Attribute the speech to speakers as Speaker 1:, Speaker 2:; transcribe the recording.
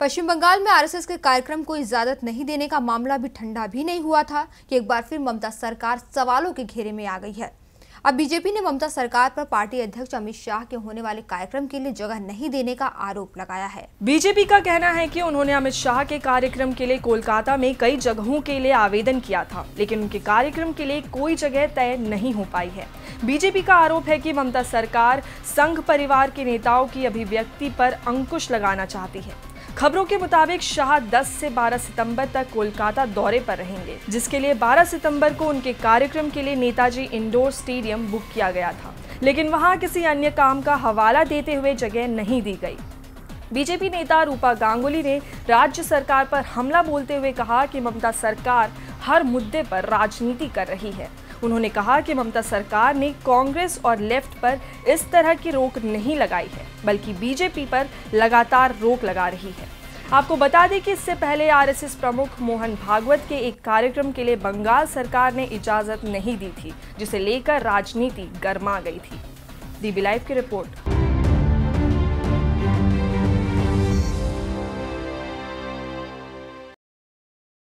Speaker 1: पश्चिम बंगाल में आरएसएस के कार्यक्रम को इजाज़त नहीं देने का मामला भी ठंडा भी नहीं हुआ था कि एक बार फिर ममता सरकार सवालों के घेरे में आ गई है। अब बीजेपी ने ममता सरकार पर पार्टी अध्यक्ष अमित शाह के होने वाले कार्यक्रम के लिए जगह नहीं देने का आरोप लगाया है।
Speaker 2: बीजेपी का कहना है कि उन्होंने अमित शाह के कार्यक्रम के लिए कोलकाता में कई जगहों के लिए आवेदन किया था, लेकिन उनके कार्यक्रम के लिए कोई जगह तय नहीं हो पाई है। बीजेपी का आरोप है कि ममता सरकार संघ परिवार के नेताओं की अभिव्यक्ति पर अंकुश लगाना चाहती है। खबरों के मुताबिक शाह 10 से 12 सितंबर तक कोलकाता दौरे पर रहेंगे, जिसके लिए 12 सितंबर को उनके कार्यक्रम के लिए नेताजी इंडोर स्टेडियम बुक किया गया था। लेकिन वहाँ किसी अन्य काम का हवाला देते हुए जगह नहीं दी गई। बीजेपी नेता रूपा गांगुली ने राज्य सरकार पर हमला बोलते हुए कहा कि ममता सरकार हर मुद्दे पर राजनीति कर रही है। उन्होंने कहा कि ममता सरकार ने कांग्रेस और लेफ़्ट पर इस तरह की रोक नहीं लगाई है, बल्कि बीजेपी पर लगातार रोक लगा रही है। आपको बता दें कि इससे पहले आरएसएस प्रमुख मोहन भागवत के एक कार्यक्रम के लिए बंगाल सरकार ने इजाज़त नहीं दी थी, जिसे लेकर राजनीति गर्मा गई थी। डीबी लाइव की रिपोर्ट।